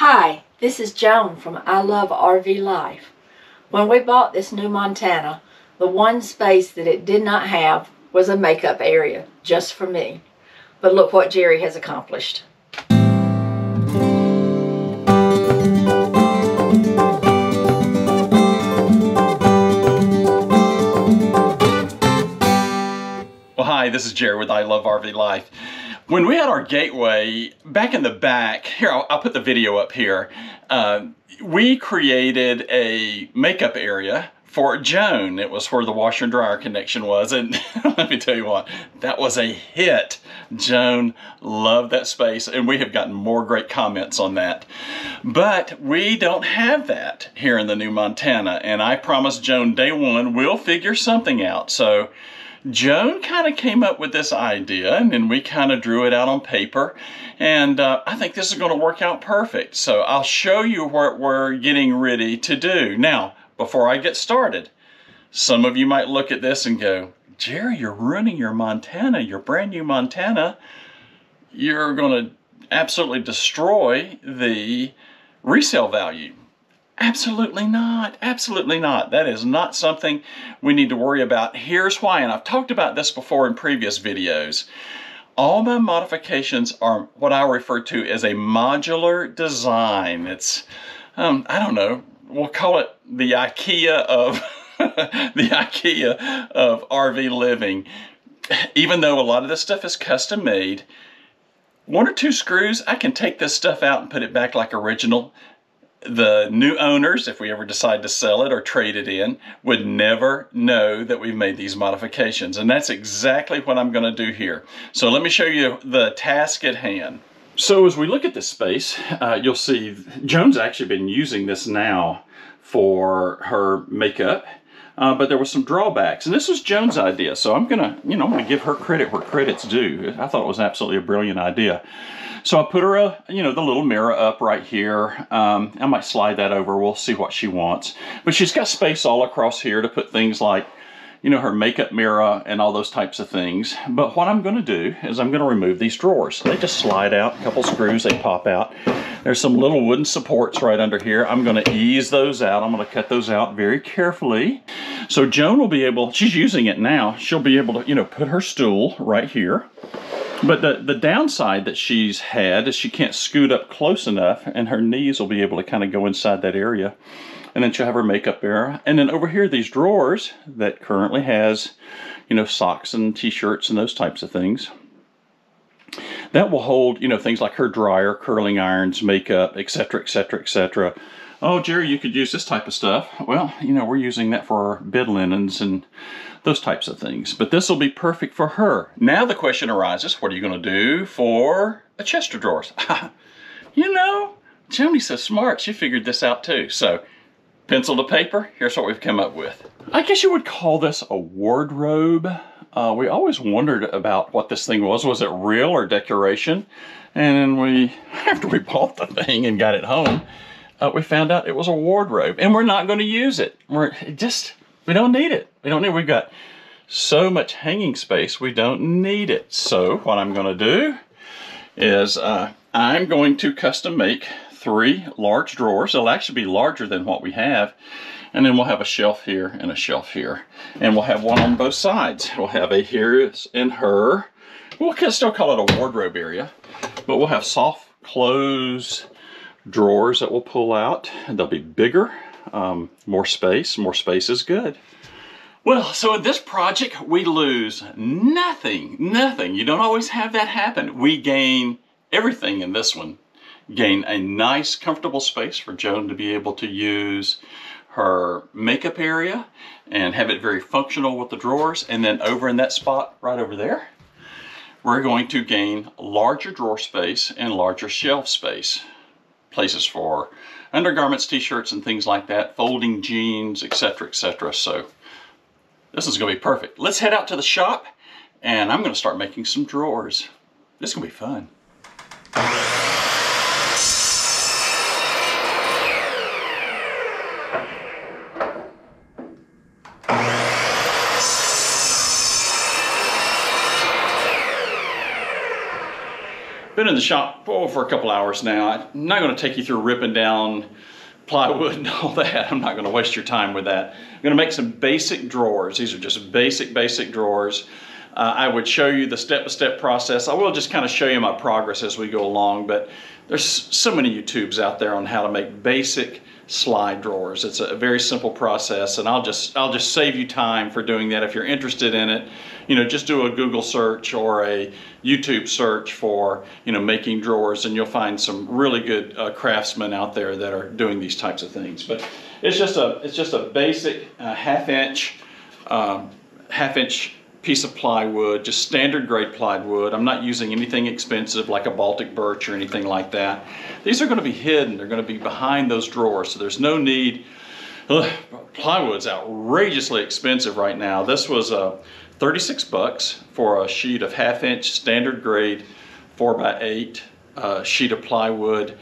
Hi, this is Joan from I Love RV Life. When we bought this new Montana, the one space that it did not have was a makeup area just for me. But look what Jerry has accomplished. Well, hi, this is Jerry with I Love RV Life. When we had our gateway back in the back, here, I'll, I'll put the video up here. Uh, we created a makeup area for Joan. It was where the washer and dryer connection was. And let me tell you what, that was a hit. Joan loved that space and we have gotten more great comments on that. But we don't have that here in the new Montana. And I promised Joan day one, we'll figure something out. So Joan kind of came up with this idea and then we kind of drew it out on paper and uh, I think this is going to work out perfect. So I'll show you what we're getting ready to do. Now, before I get started, some of you might look at this and go, Jerry, you're ruining your Montana, your brand new Montana. You're going to absolutely destroy the resale value. Absolutely not. Absolutely not. That is not something we need to worry about. Here's why, and I've talked about this before in previous videos. All my modifications are what I refer to as a modular design. It's, um, I don't know, we'll call it the IKEA of the IKEA of RV living. Even though a lot of this stuff is custom made, one or two screws, I can take this stuff out and put it back like original the new owners, if we ever decide to sell it or trade it in, would never know that we've made these modifications. And that's exactly what I'm gonna do here. So let me show you the task at hand. So as we look at this space, uh, you'll see Joan's actually been using this now for her makeup. Uh, but there was some drawbacks, and this was Joan's idea. So I'm gonna, you know, I'm gonna give her credit where credit's due. I thought it was absolutely a brilliant idea. So I put her a, you know, the little mirror up right here. Um, I might slide that over. We'll see what she wants. But she's got space all across here to put things like, you know, her makeup mirror and all those types of things. But what I'm going to do is I'm going to remove these drawers. They just slide out, a couple screws, they pop out. There's some little wooden supports right under here. I'm going to ease those out. I'm going to cut those out very carefully. So Joan will be able, she's using it now, she'll be able to, you know, put her stool right here. But the, the downside that she's had is she can't scoot up close enough and her knees will be able to kind of go inside that area. And then she'll have her makeup there. And then over here, these drawers that currently has, you know, socks and t-shirts and those types of things. That will hold, you know, things like her dryer, curling irons, makeup, etc., etc., etc. Oh, Jerry, you could use this type of stuff. Well, you know, we're using that for our bed linens and those types of things. But this will be perfect for her. Now the question arises, what are you going to do for a chest of drawers? you know, Joni's so smart, she figured this out too. So pencil to paper, here's what we've come up with. I guess you would call this a wardrobe. Uh, we always wondered about what this thing was. Was it real or decoration? And we, after we bought the thing and got it home, uh, we found out it was a wardrobe and we're not going to use it. We're just, we don't need it. We don't need, we've got so much hanging space, we don't need it. So what I'm gonna do is uh, I'm going to custom make three large drawers. They'll actually be larger than what we have. And then we'll have a shelf here and a shelf here. And we'll have one on both sides. We'll have a here in her. We'll still call it a wardrobe area, but we'll have soft close drawers that we'll pull out. And they'll be bigger um, more space. More space is good. Well, so in this project, we lose nothing, nothing. You don't always have that happen. We gain everything in this one. Gain a nice, comfortable space for Joan to be able to use her makeup area and have it very functional with the drawers. And then over in that spot right over there, we're going to gain larger drawer space and larger shelf space. Places for undergarments, t-shirts, and things like that, folding jeans, etc., etc. So this is going to be perfect. Let's head out to the shop, and I'm going to start making some drawers. This is going to be fun. Been in the shop oh, for a couple hours now. I'm not going to take you through ripping down plywood and all that. I'm not going to waste your time with that. I'm going to make some basic drawers. These are just basic, basic drawers. Uh, I would show you the step-by-step -step process. I will just kind of show you my progress as we go along, but there's so many YouTubes out there on how to make basic slide drawers. It's a very simple process and I'll just I'll just save you time for doing that if you're interested in it. You know, just do a Google search or a YouTube search for, you know, making drawers and you'll find some really good uh, craftsmen out there that are doing these types of things. But it's just a it's just a basic uh, half inch um, half inch piece of plywood, just standard grade plywood. I'm not using anything expensive like a Baltic birch or anything like that. These are going to be hidden. They're going to be behind those drawers, so there's no need. Ugh, plywood's outrageously expensive right now. This was uh, 36 bucks for a sheet of half inch standard grade 4 by 8 uh, sheet of plywood.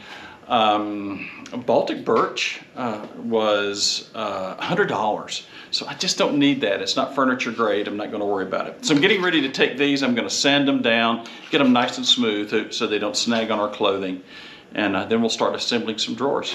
Um, Baltic birch uh, was uh, $100. So I just don't need that. It's not furniture grade. I'm not going to worry about it. So I'm getting ready to take these. I'm going to sand them down, get them nice and smooth so they don't snag on our clothing. And uh, then we'll start assembling some drawers.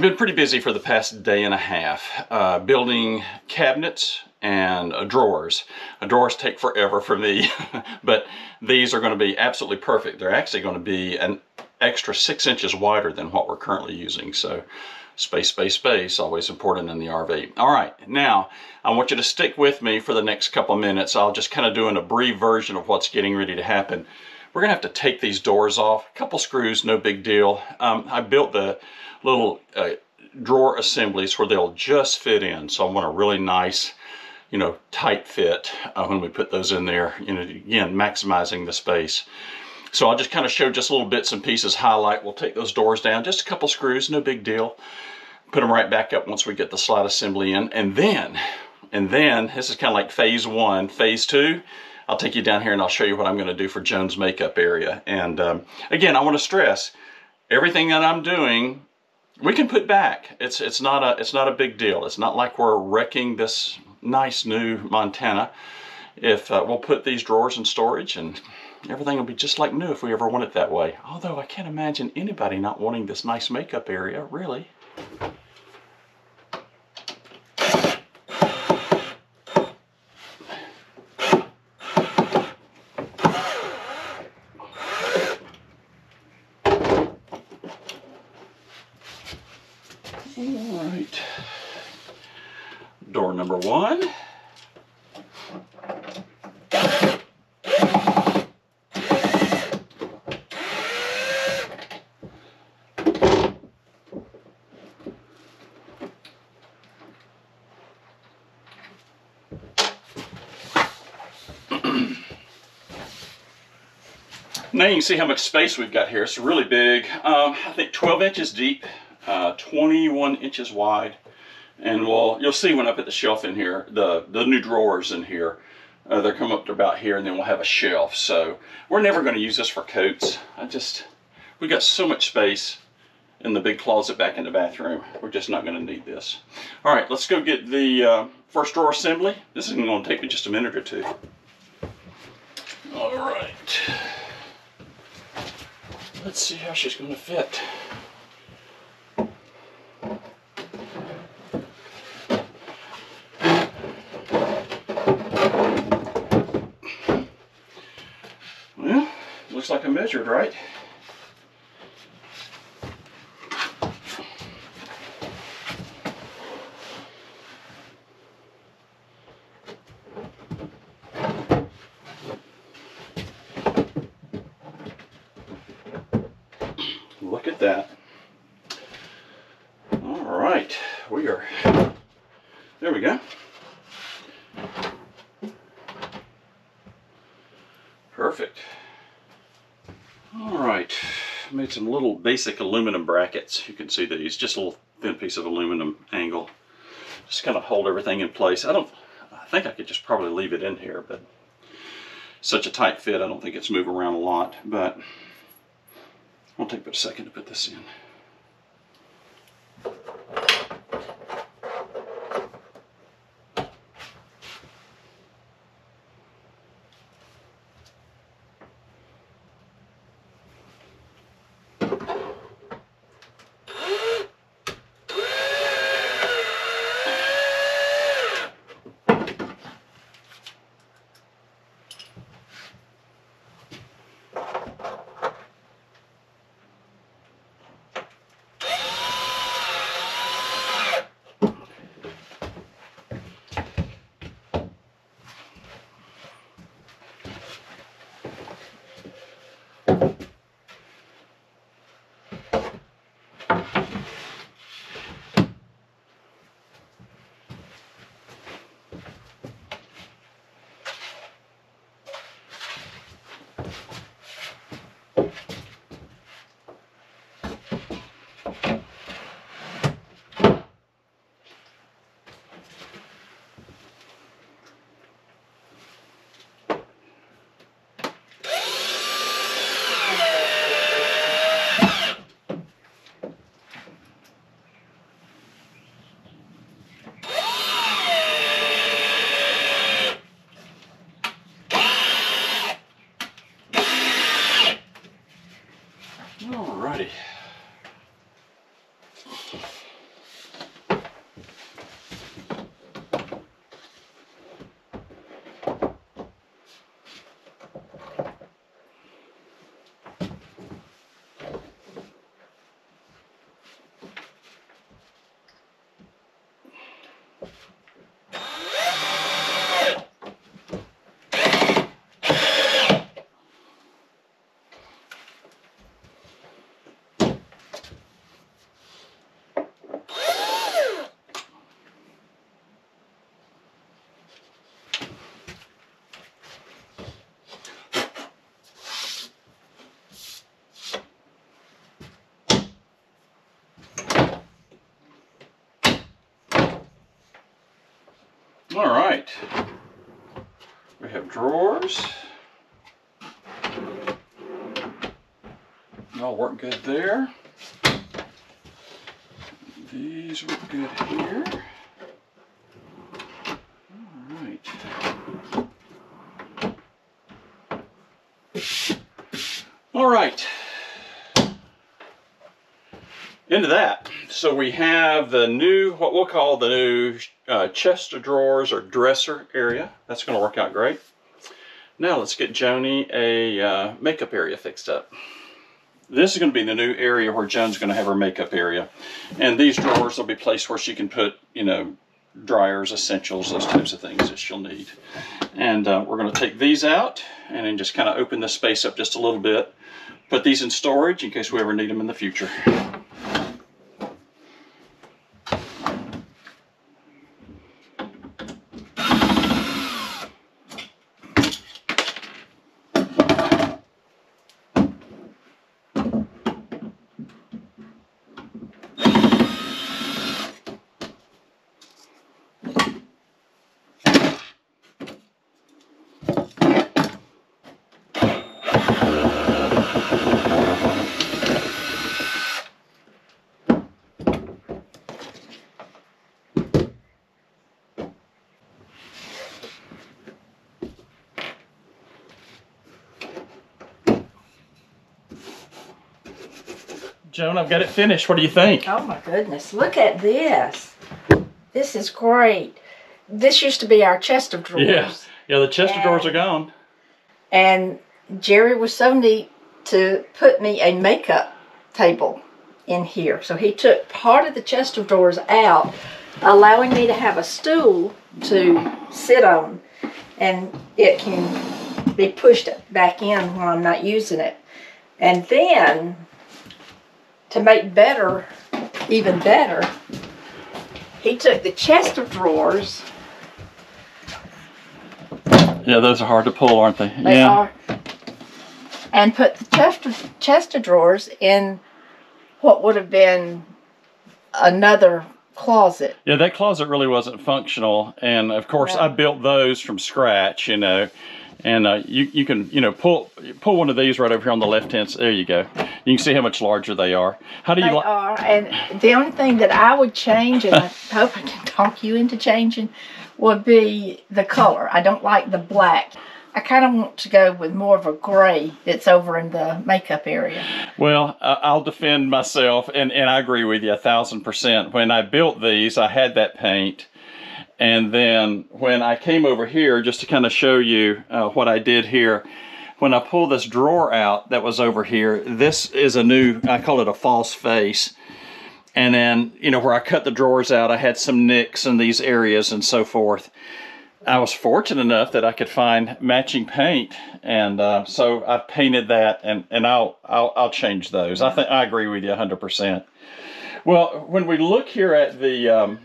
Been pretty busy for the past day and a half uh, building cabinets and uh, drawers. Uh, drawers take forever for me, but these are going to be absolutely perfect. They're actually going to be an extra six inches wider than what we're currently using. So space, space, space, always important in the RV. All right, now I want you to stick with me for the next couple minutes. I'll just kind of do an abbreviated version of what's getting ready to happen. We're gonna have to take these doors off, a couple screws, no big deal. Um, I built the little uh, drawer assemblies where they'll just fit in. So I want a really nice, you know, tight fit uh, when we put those in there, you know, again, maximizing the space. So I'll just kind of show just little bits and pieces, highlight. We'll take those doors down, just a couple screws, no big deal. Put them right back up once we get the slide assembly in. And then, and then, this is kind of like phase one. Phase two, I'll take you down here and I'll show you what I'm going to do for Joan's makeup area. And um, again, I want to stress, everything that I'm doing, we can put back. It's, it's, not a, it's not a big deal. It's not like we're wrecking this nice new Montana. If uh, we'll put these drawers in storage and everything will be just like new if we ever want it that way. Although I can't imagine anybody not wanting this nice makeup area, really. number one. Now you can see how much space we've got here. It's really big. Um, I think 12 inches deep, uh, 21 inches wide. And we'll, you'll see when I put the shelf in here, the, the new drawers in here, uh, they come up to about here and then we'll have a shelf. So we're never going to use this for coats. I just, we got so much space in the big closet back in the bathroom. We're just not going to need this. All right, let's go get the uh, first drawer assembly. This is going to take me just a minute or two. All right. Let's see how she's going to fit. Well, looks like I measured right. Perfect. All right, made some little basic aluminum brackets. You can see these, just a little thin piece of aluminum angle. Just kind of hold everything in place. I don't, I think I could just probably leave it in here, but such a tight fit, I don't think it's moving around a lot, but I'll take but a second to put this in. Drawers. All work good there. These work good here. All right. All right. Into that. So we have the new, what we'll call the new uh, chest of drawers or dresser area. That's going to work out great. Now let's get Joni a uh, makeup area fixed up. This is going to be the new area where Joan's going to have her makeup area. And these drawers will be placed where she can put, you know, dryers, essentials, those types of things that she'll need. And uh, we're going to take these out and then just kind of open the space up just a little bit. Put these in storage in case we ever need them in the future. Joan, I've got it finished. What do you think? Oh my goodness, look at this. This is great. This used to be our chest of drawers. Yeah, yeah. The chest of drawers are gone. And Jerry was so neat to put me a makeup table in here. So he took part of the chest of drawers out, allowing me to have a stool to sit on, and it can be pushed back in when I'm not using it. And then, to make better, even better, he took the chest of drawers. Yeah, those are hard to pull, aren't they? They yeah. are. and put the chest of, chest of drawers in what would have been another closet. Yeah, that closet really wasn't functional, and of course, No. I built those from scratch. You know, and uh, you you can you know pull pull one of these right over here on the left hand. There you go. You can see how much larger they are. How do you They like? are, and the only thing that I would change, and I hope I can talk you into changing, would be the color. I don't like the black. I kind of want to go with more of a gray that's over in the makeup area. Well, I'll defend myself, and, and I agree with you a thousand percent. When I built these, I had that paint. And then when I came over here, just to kind of show you uh, what I did here, when I pull this drawer out that was over here, this is a new, I call it a false face. And then, you know, where I cut the drawers out, I had some nicks in these areas and so forth. I was fortunate enough that I could find matching paint, and uh, so I painted that, and, and I'll, I'll I'll change those. I think I agree with you hundred percent. Well, when we look here at the um,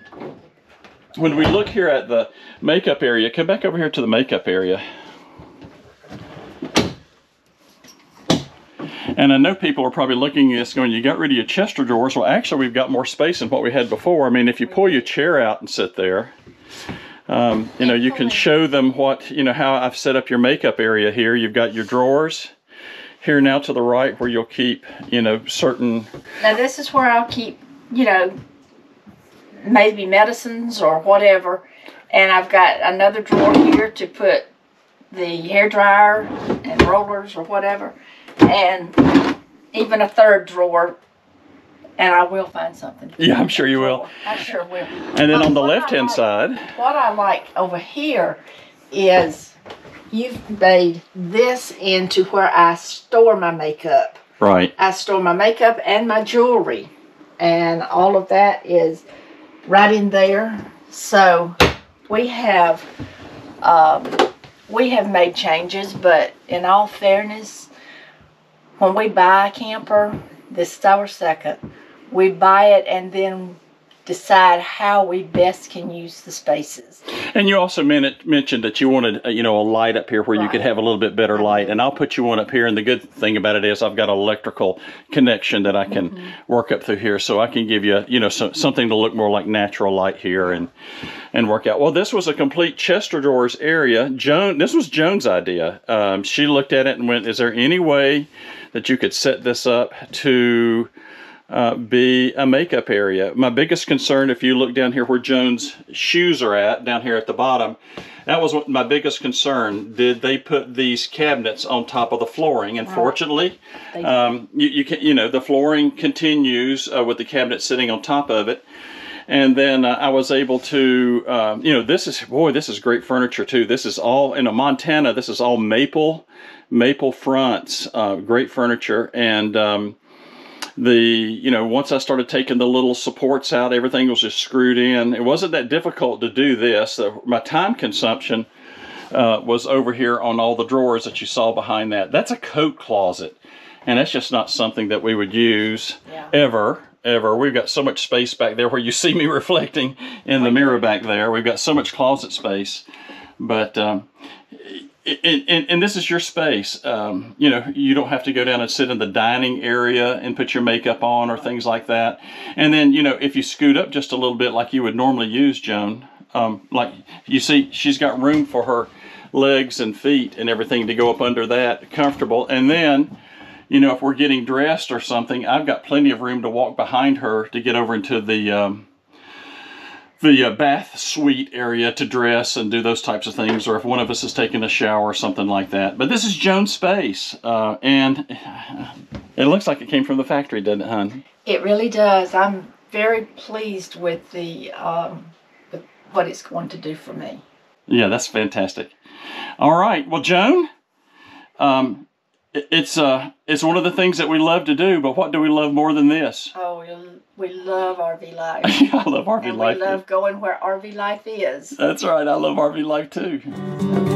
when we look here at the makeup area, come back over here to the makeup area. And I know people are probably looking at this going, you got rid of your Chester drawers. Well, actually, we've got more space than what we had before. I mean, if you pull your chair out and sit there, um, you know, you can show them what, you know, how I've set up your makeup area here. You've got your drawers here now to the right where you'll keep, you know, certain, Now this is where I'll keep, you know, maybe medicines or whatever. And I've got another drawer here to put the hair dryer and rollers or whatever. And even a third drawer. And I will find something. yeah, I'm sure you will. I sure will. And then on the left hand like- side, What I like over here is you've made this into where I store my makeup. right. I store my makeup and my jewelry, and all of that is right in there. So we have um, we have made changes, but in all fairness, when we buy a camper, this is our second. We buy it and then decide how we best can use the spaces. And you also men- mentioned that you wanted, uh, you know, a light up here where you could have a little bit better light. And I'll put you one up here. And the good thing about it is I've got an electrical connection that I can Mm-hmm. work up through here, so I can give you, you know, so, something to look more like natural light here and and work out. Well, this was a complete Chester drawers area. Joan, this was Joan's idea. Um, she looked at it and went, "Is there any way that you could set this up to?" Uh, be a makeup area. My biggest concern, if you look down here where Joan's shoes are at, down here at the bottom, that was my biggest concern. Did they put these cabinets on top of the flooring? And fortunately, um, you, you can, you know, the flooring continues uh, with the cabinet sitting on top of it. And then uh, I was able to, um, you know, this is boy, this is great furniture too. This is all in a Montana. This is all maple, maple fronts, uh, great furniture, and um, the you know once i started taking the little supports out everything was just screwed in. It wasn't that difficult to do this. My time consumption uh, was over here on all the drawers that you saw behind that. That's a coat closet and that's just not something that we would use Yeah. ever ever. We've got so much space back there where you see me reflecting in the mirror back there. We've got so much closet space. But um, and, and, and this is your space. Um, you know, you don't have to go down and sit in the dining area and put your makeup on or things like that. And then, you know, if you scoot up just a little bit like you would normally use, Joan, um, like you see, she's got room for her legs and feet and everything to go up under that comfortable. And then, you know, if we're getting dressed or something, I've got plenty of room to walk behind her to get over into the um, the uh, bath suite area to dress and do those types of things, or if one of us is taking a shower or something like that. But this is Joan's space, uh, and it looks like it came from the factory, doesn't it, hon? It really does. I'm very pleased with the um, with what it's going to do for me. Yeah, that's fantastic. All right, well, Joan, um, it- it's uh, it's one of the things that we love to do. But what do we love more than this? Oh, we love RV life. I love RV and life. we love going where RV life is. That's right. I love RV life too.